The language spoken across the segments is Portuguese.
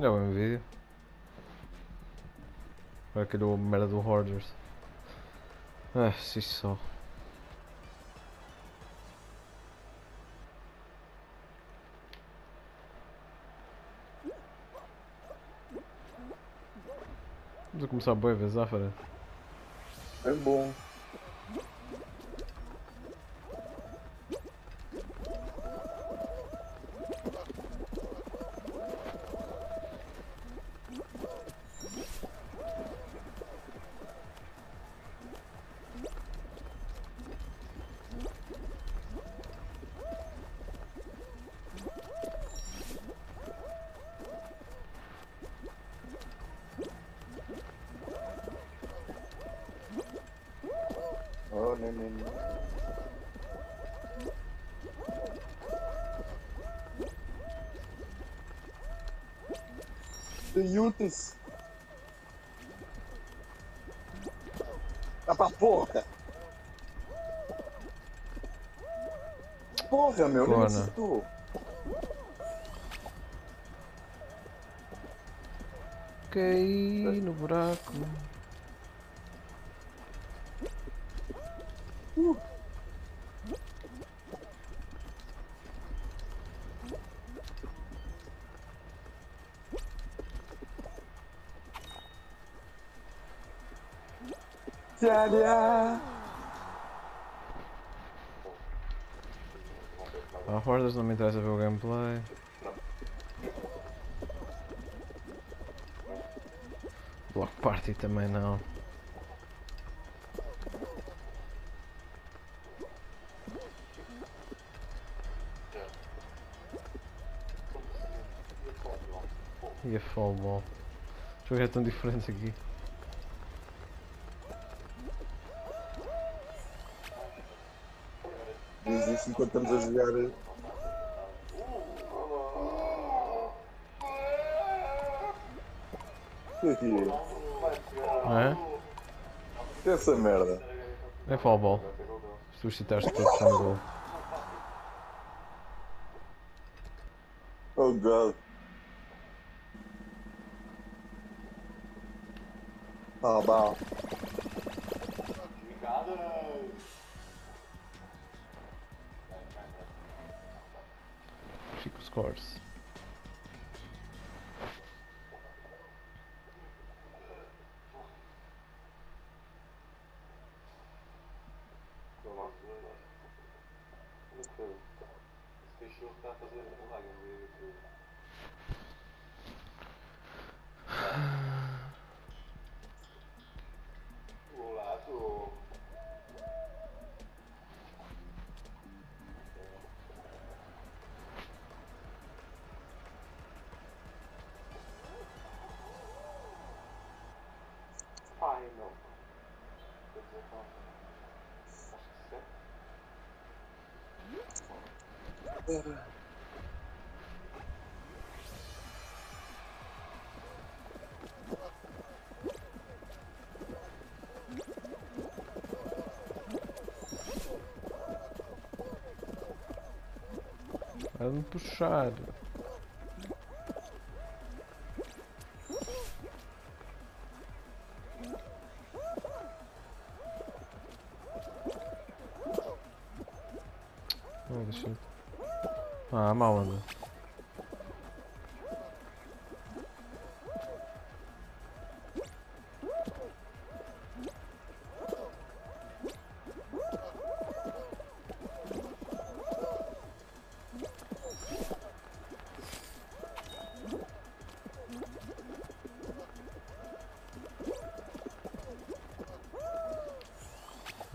Já vi um vídeo. Foi aquele merda do Hoarders. Ah, se só. Vamos a começar boa vez à frente. É bom. Yutas. Tá pra porra. Porra, meu, Corna. acertou. Caí no buraco. Tcharia. A Hoarders não me interessa ver o gameplay. Block Party também não. E a Fall Ball. O jogo é tão diferente aqui. Enquanto estamos a jogar. O que é que é? É? É essa merda? É Fall Ball. Suscitaste todos no gol. Oh god. Ah, bah. Scores. Vai-me puxar. Oh, Ah, mal anda.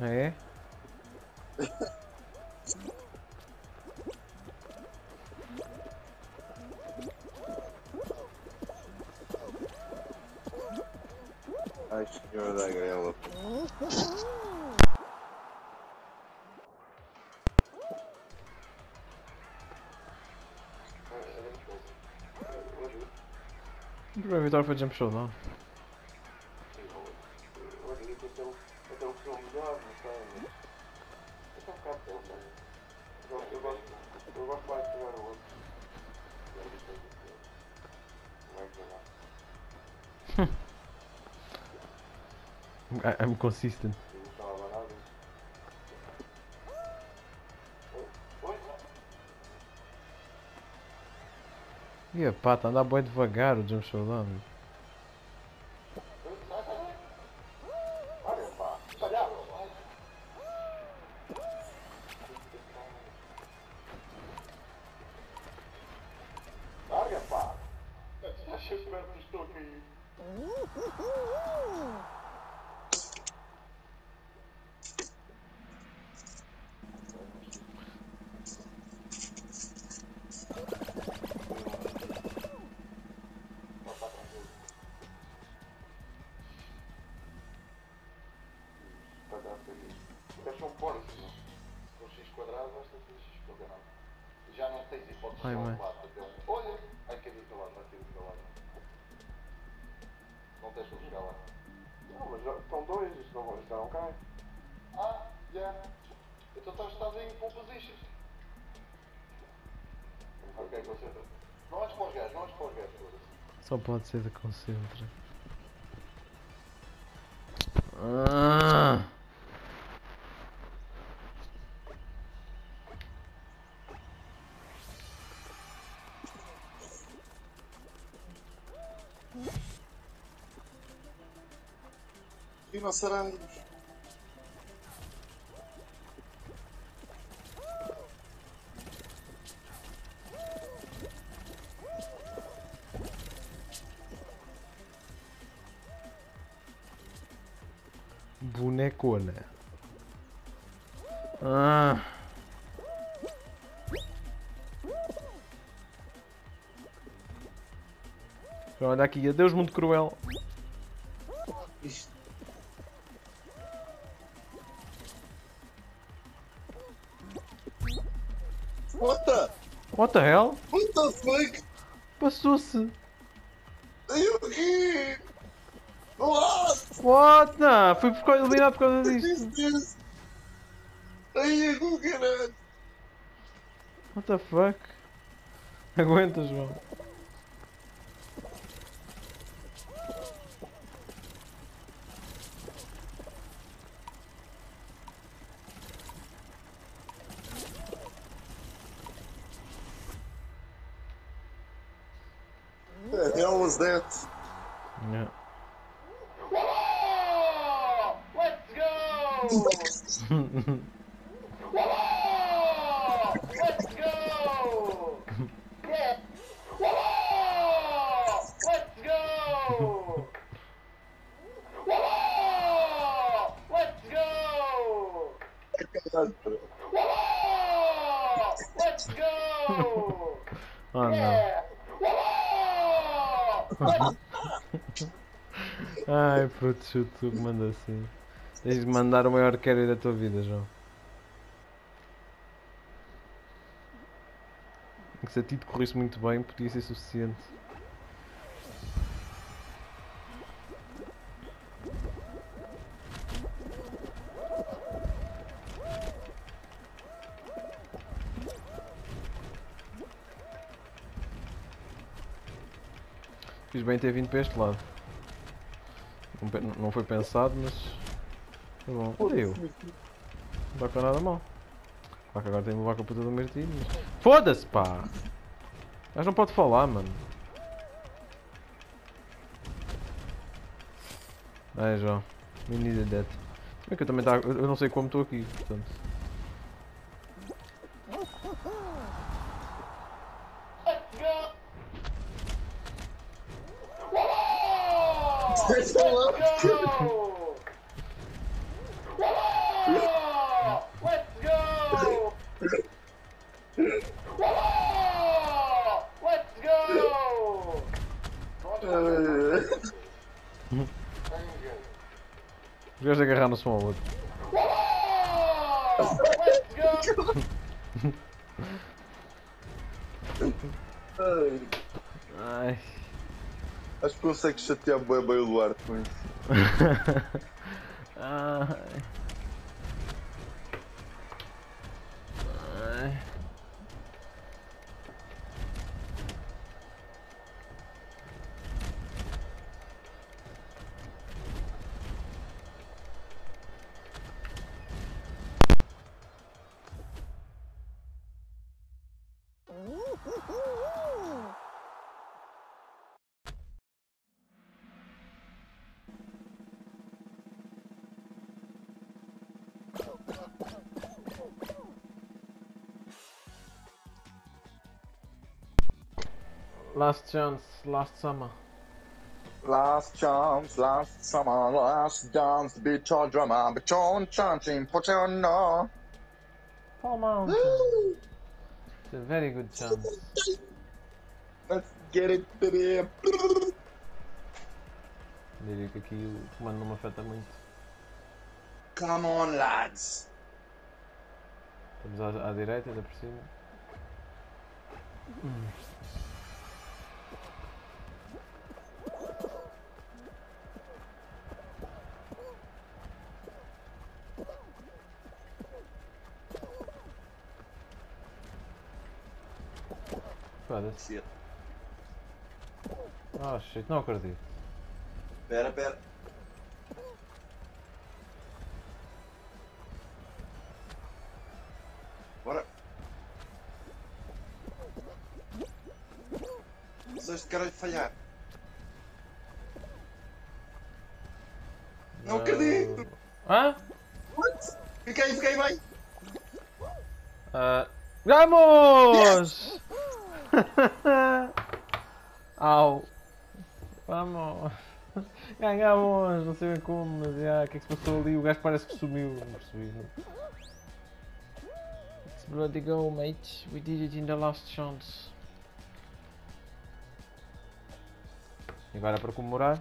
É? Ai, senhor da grela. O primeiro vitória foi Jump melhor, não. Eu gosto- eu gosto eu gosto mais de jogar o outro. Como é que I- I'm consistent. Nada disso. Oi? Oi? E a pata, anda bem devagar o Jump Showdown. Ai, de mãe. Olha! Ai, que do lado, ter do lado. Não tens como chegar lá. Não, mas já estão dois, isto não, isto não cai. Ah, já. Então estás, estás aí em pole position. Ok, concentra. Não olhes para os gajos, não olhes para os gajos. Só pode ser de concentra. Ah. Dinossauros. Bonecona. Ah. Olha aqui, adeus mundo cruel. Isto. What the? What the hell? What the fuck? Passou-se. Ai, o quê? What? What? Não, fui por causa- eliminado por causa this? Ai, o caralho. What the fuck? Aguenta, João. Hell was that? Yeah. Whoa! Let's go! Whoa! Let's go! Oh, yeah! Whoa! Let's go! Whoa! Let's go! Whoa! Let's go! Oh não. Ai, puto, que manda assim. Tens de mandar o maior carry da tua vida, João. Que se a ti te corresse muito bem, podia ser suficiente. Fiz bem ter vindo para este lado. Não, não foi pensado, mas. Foi bom. Olha eu. Não vai com nada mal. Claro que agora tem de levar com a puta do martilho. Mas... Foda-se, pá! Mas não pode falar, mano. Ai, João. Me needed that. Se bem que eu também tá, eu não sei como estou aqui, portanto. go! Whoa! Let's go! go! Whoa! Let's go! Whoa! Let's go! Os gajos agarraram-se um ao outro. Whoa! Let's go! Ai, Ai. Acho que consegue chatear bem, bem o Duarte com isso. Last chance, last summer. Last chance, last summer, last dance, beat your drummer, you're chanting, put your no. Fall Mountain. It's a very good chance. Let's get it, baby. Diria que aqui o comando não me afeta muito. Come on, lads. Estamos à, à direita, ainda por cima. Foda-se. Shit. Oh shit, não acredito. Pera, pera. Só este caralho falhar. Não acredito! Hã? What? Fica aí, fica aí, vai! Ah, ¡Vamos! Au. Vamos. Ganhamos, não sei bem como, mas já, o que é que se passou ali? O gajo parece que sumiu, não percebi. Let's bloody go, mate. We did it in the last chance. Agora para comemorar,